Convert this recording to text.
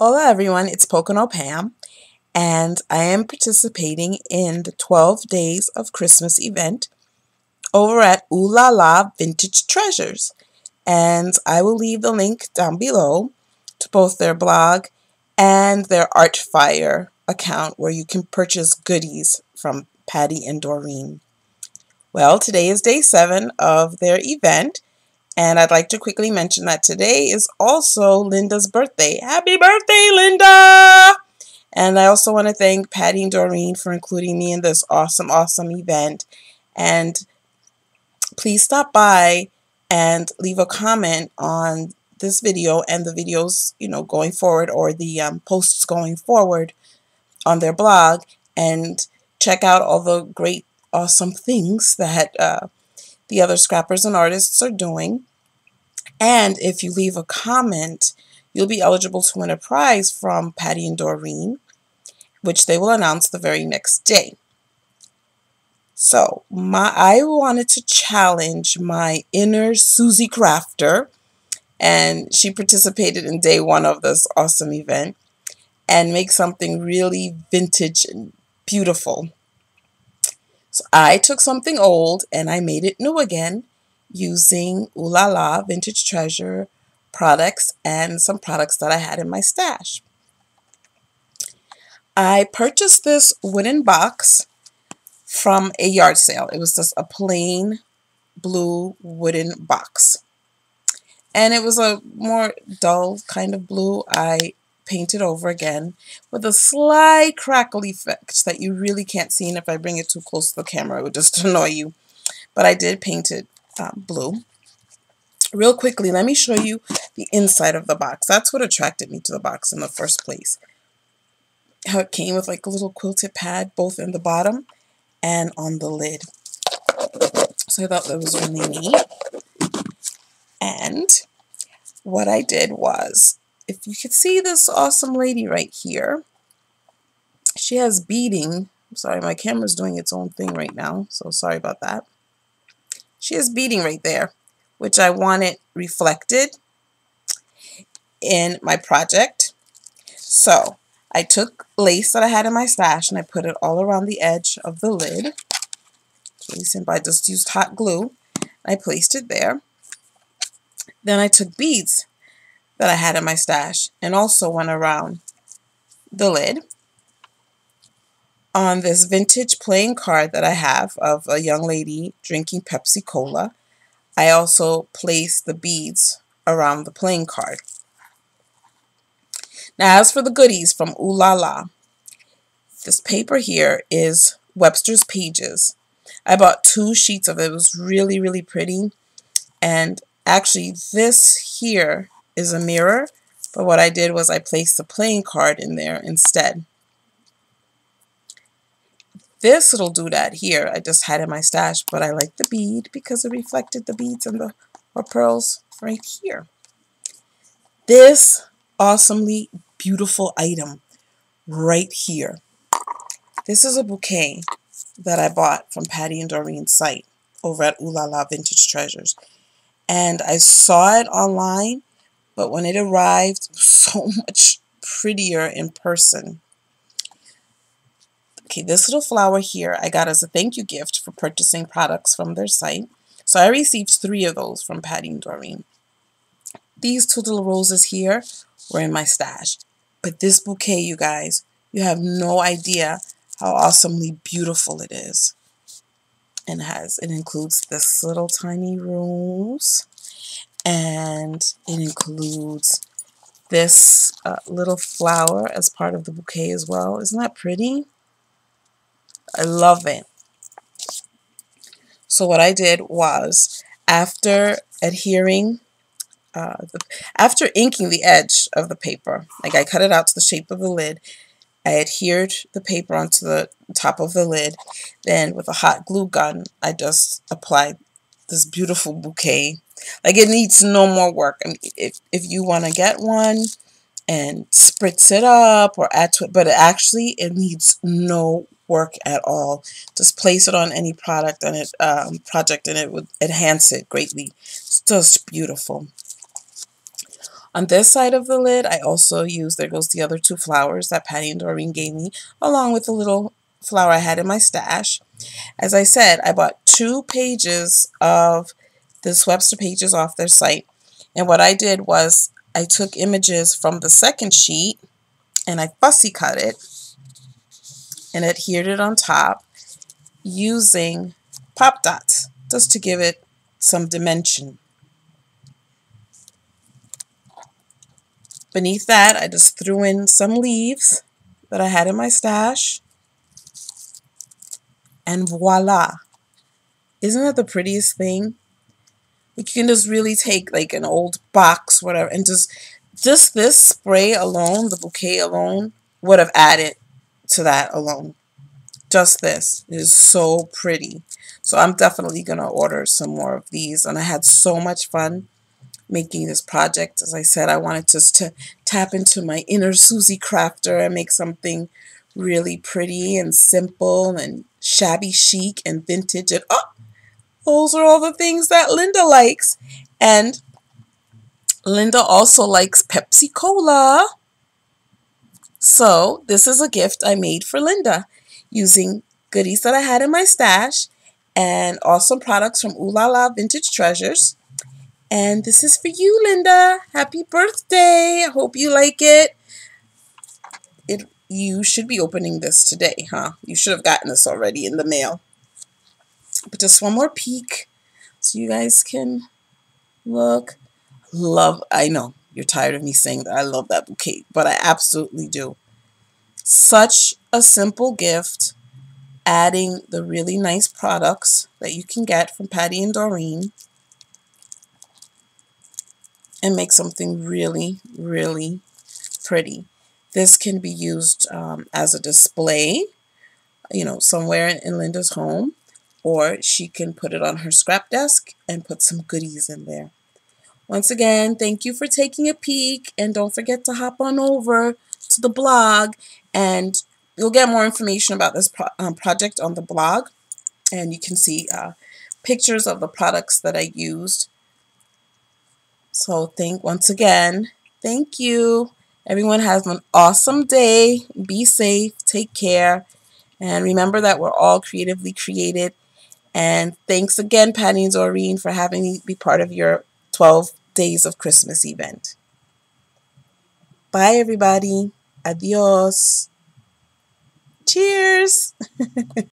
Hola everyone, it's Pocono Pam, and I am participating in the 12 Days of Christmas event over at Ooh La La Vintage Treasures. And I will leave the link down below to both their blog and their Artfire account where you can purchase goodies from Patti and Doreen. Well, today is day seven of their event, and I'd like to quickly mention that today is also Linda's birthday. Happy birthday, Linda! And I also want to thank Patti and Doreen for including me in this awesome, awesome event. And please stop by and leave a comment on this video and the videos, you know, going forward or the um, posts going forward on their blog and check out all the great, awesome things that uh, the other scrappers and artists are doing. And if you leave a comment, you'll be eligible to win a prize from Patti and Doreen, which they will announce the very next day. So my I wanted to challenge my inner Susie Crafter, and she participated in day one of this awesome event, and make something really vintage and beautiful. So I took something old and I made it new again using Ooh La La Vintage Treasure products and some products that I had in my stash. I purchased this wooden box from a yard sale. It was just a plain blue wooden box. And it was a more dull kind of blue. I painted over again with a slight crackle effect that you really can't see. And if I bring it too close to the camera, it would just annoy you. But I did paint it uh, blue. Real quickly, let me show you the inside of the box. That's what attracted me to the box in the first place. How it came with like a little quilted pad both in the bottom and on the lid. So I thought that was really neat. And what I did was, if you could see this awesome lady right here, she has beading. I'm sorry, my camera's doing its own thing right now, so sorry about that. She has beading right there, which I want it reflected in my project. So I took lace that I had in my stash and I put it all around the edge of the lid. Simple. I just used hot glue. I placed it there. Then I took beads that I had in my stash and also went around the lid on this vintage playing card that I have of a young lady drinking Pepsi Cola. I also placed the beads around the playing card. Now as for the goodies from Ooh La La, this paper here is Webster's Pages. I bought two sheets of it. It was really, really pretty. And actually this here is a mirror, but what I did was I placed the playing card in there instead. This little doodad here, I just had in my stash, but I like the bead because it reflected the beads and the or pearls right here. This awesomely beautiful item right here. This is a bouquet that I bought from Patti and Doreen's site over at Ooh La La Vintage Treasures. And I saw it online, but when it arrived, so much prettier in person. Okay, this little flower here I got as a thank you gift for purchasing products from their site. So I received three of those from Patti and Doreen. These two little roses here were in my stash. But this bouquet, you guys, you have no idea how awesomely beautiful it is. And has it includes this little tiny rose and it includes this uh, little flower as part of the bouquet as well. Isn't that pretty? I love it. So what I did was, after adhering, uh, the, after inking the edge of the paper, like I cut it out to the shape of the lid, I adhered the paper onto the top of the lid. Then with a hot glue gun, I just applied this beautiful bouquet. Like it needs no more work. I mean, if, if you want to get one and spritz it up or add to it, but it actually, it needs no work at all. Just place it on any product and it um, project and it would enhance it greatly. It's just beautiful. On this side of the lid, I also use, there goes the other two flowers that Patti and Doreen gave me, along with the little flower I had in my stash. As I said, I bought two pages of this Webster pages off their site. And what I did was I took images from the second sheet and I fussy cut it and adhered it on top using pop dots just to give it some dimension. Beneath that, I just threw in some leaves that I had in my stash. And voila. Isn't that the prettiest thing? Like you can just really take like an old box, whatever, and just just this spray alone, the bouquet alone, would have added to that alone. Just this is so pretty. So I'm definitely going to order some more of these. And I had so much fun making this project. As I said, I wanted just to tap into my inner Susie crafter and make something really pretty and simple and shabby chic and vintage. And oh, those are all the things that Linda likes. And Linda also likes Pepsi Cola. So this is a gift I made for Linda using goodies that I had in my stash and awesome products from Ooh La La Vintage Treasures. And this is for you, Linda. Happy birthday. I hope you like it. It you should be opening this today, huh? You should have gotten this already in the mail. But just one more peek so you guys can look. Love, I know you're tired of me saying that I love that bouquet, but I absolutely do. Such a simple gift, adding the really nice products that you can get from Patti and Doreen and make something really, really pretty. This can be used um, as a display, you know, somewhere in Linda's home or she can put it on her scrap desk and put some goodies in there. Once again, thank you for taking a peek and don't forget to hop on over to the blog and you'll get more information about this pro um, project on the blog and you can see uh, pictures of the products that I used. So thank once again, thank you. Everyone has an awesome day. Be safe, take care, and remember that we're all creatively created and thanks again, Patti and Doreen, for having me be part of your 12 Days of Christmas event. Bye, everybody. Adios. Cheers.